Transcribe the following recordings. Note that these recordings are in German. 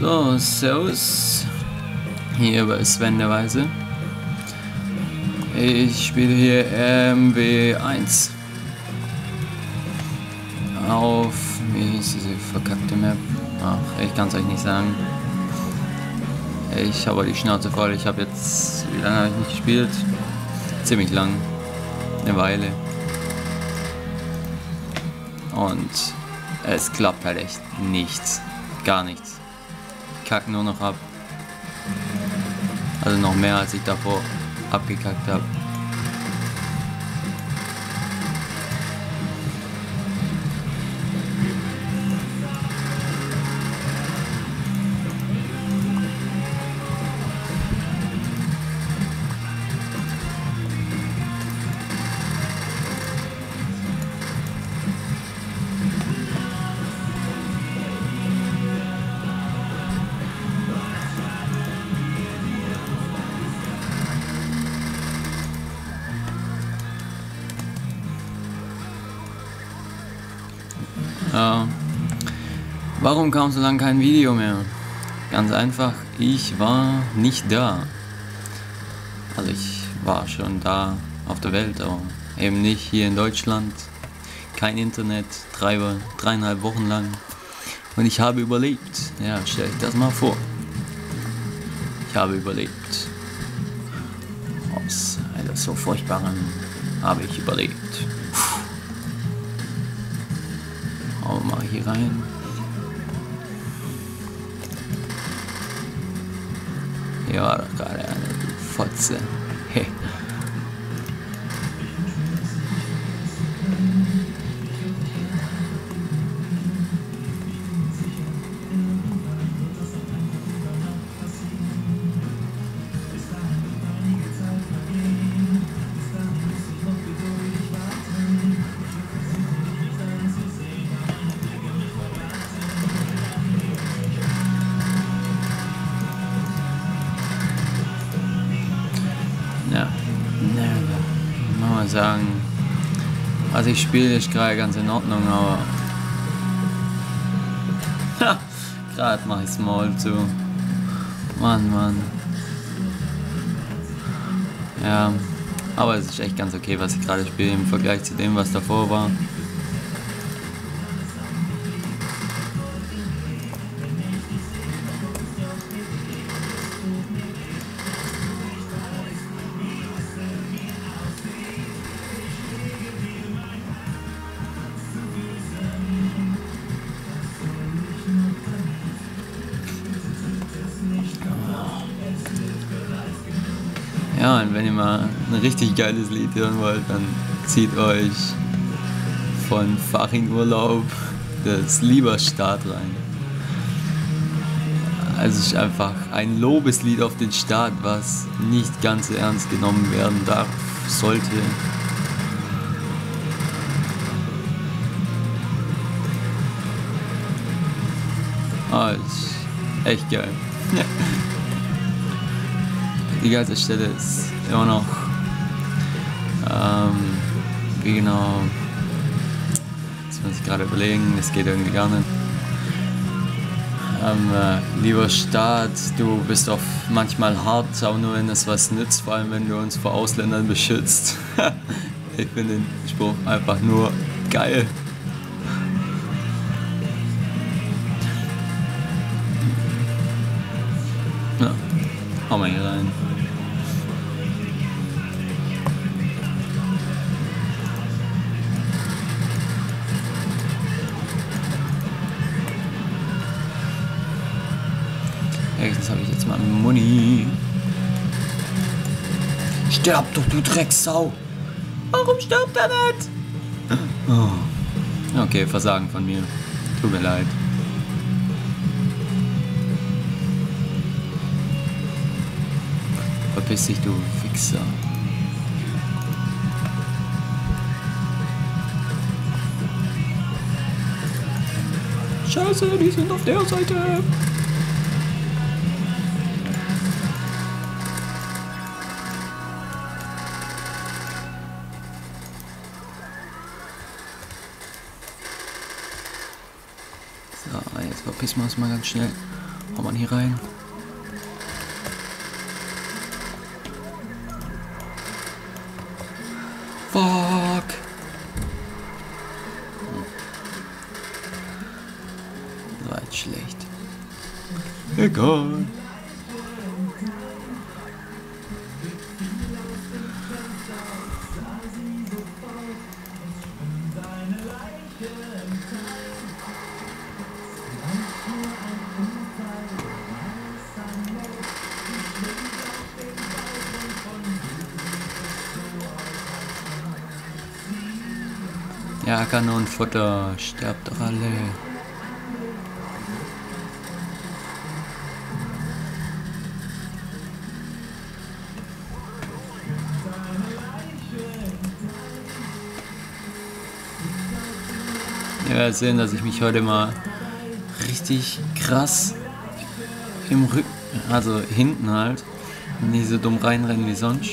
So, Servus. Hier bei Sven der Weise. Ich spiele hier MW1. Auf, wie ist diese verkackte Map? Ach, ich kann es euch nicht sagen. Ich habe die Schnauze voll. Ich habe jetzt, wie lange habe ich nicht gespielt? Ziemlich lang. Eine Weile. Und es klappt halt echt nichts. Gar nichts. Kacke nur noch ab. Also noch mehr als ich davor abgekackt habe. Warum kam so lange kein Video mehr? Ganz einfach, ich war nicht da. Also ich war schon da auf der Welt, aber eben nicht hier in Deutschland. Kein Internet, drei, dreieinhalb Wochen lang. Und ich habe überlebt. Ja, stell euch das mal vor. Ich habe überlebt. Aus einer so furchtbaren habe ich überlebt. Wir mal hier rein. Hier war doch gerade eine Fotze. Hey. Ja, sagen, also ich spiele ist gerade ganz in Ordnung, aber gerade mache ich Small zu. Mann, Mann. Ja, aber es ist echt ganz okay, was ich gerade spiele im Vergleich zu dem, was davor war. Ja, und wenn ihr mal ein richtig geiles Lied hören wollt, dann zieht euch von Farin Urlaub das Lieberstaat rein. Also es ist einfach ein Lobeslied auf den Staat, was nicht ganz ernst genommen werden darf, sollte. Ah, ist echt geil. Die geilste Stelle ist immer noch, ähm, wie genau, das muss ich gerade überlegen, das geht irgendwie gar nicht. Ähm, äh, lieber Staat, du bist oft manchmal hart, aber nur wenn es was nützt, vor allem wenn du uns vor Ausländern beschützt. ich finde den Spruch einfach nur geil. Ja, hau mal hier rein. Wenigstens habe ich jetzt mal Muni. Sterb doch, du Drecksau! Warum stirbt er nicht? Oh. Okay, Versagen von mir. Tut mir leid. Verpiss dich, du Fixer. Scheiße, die sind auf der Seite. So, jetzt verpissen wir uns mal ganz schnell. Kommt man hier rein? Fuck. Das war jetzt schlecht. Egal. Ja, Kanonenfutter, sterbt doch alle. Ihr werdet sehen, dass ich mich heute mal richtig krass im Rücken, also hinten halt, nicht so dumm reinrennen wie sonst.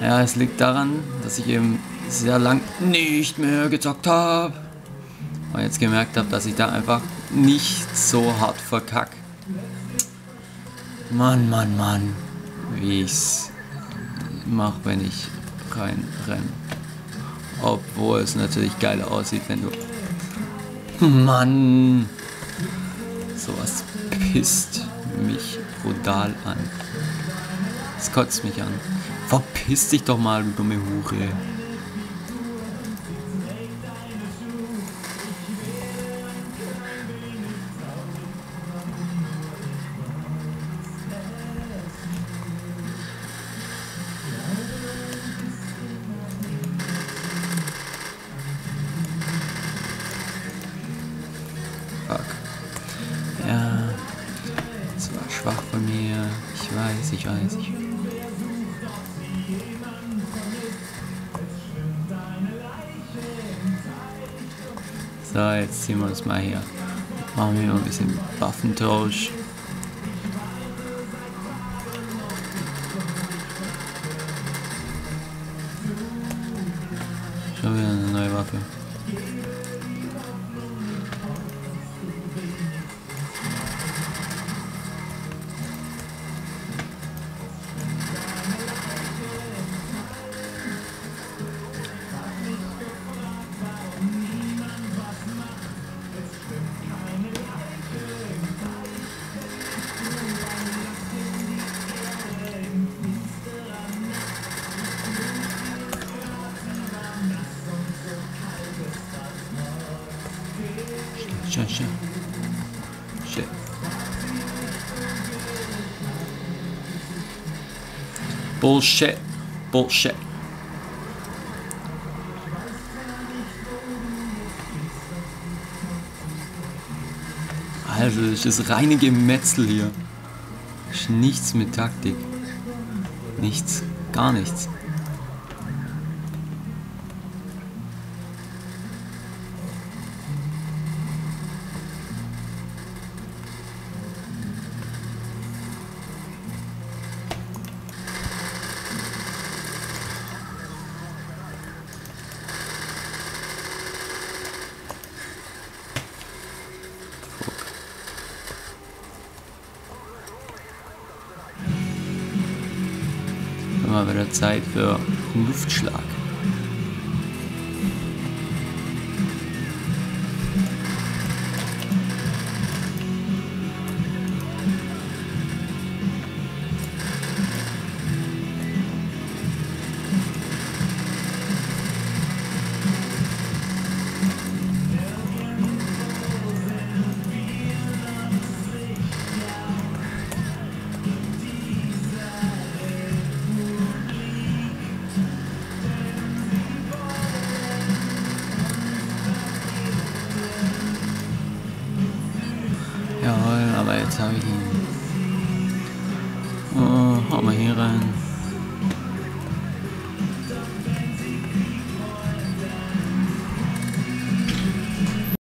Ja, es liegt daran, dass ich eben sehr lang nicht mehr gezockt habe. Und jetzt gemerkt habe, dass ich da einfach nicht so hart verkack. Mann, Mann, Mann. Wie ich's mach, wenn ich reinrenne. Obwohl es natürlich geil aussieht, wenn du... Mann! Sowas pisst mich brutal an. Es kotzt mich an. Verpiss dich doch mal, du dumme Hure. Von mir. Ich weiß, ich weiß, ich So, jetzt ziehen wir uns mal hier. Machen wir ein bisschen Waffentausch. Schon wieder eine neue Waffe. Shit, shit. Shit. Bullshit. Bullshit. Also, das ist reine Gemetzel hier. Nichts mit Taktik. Nichts. Gar nichts. Immer wieder Zeit für einen Luftschlag. Habe ich ihn. Oh, hau mal hier rein.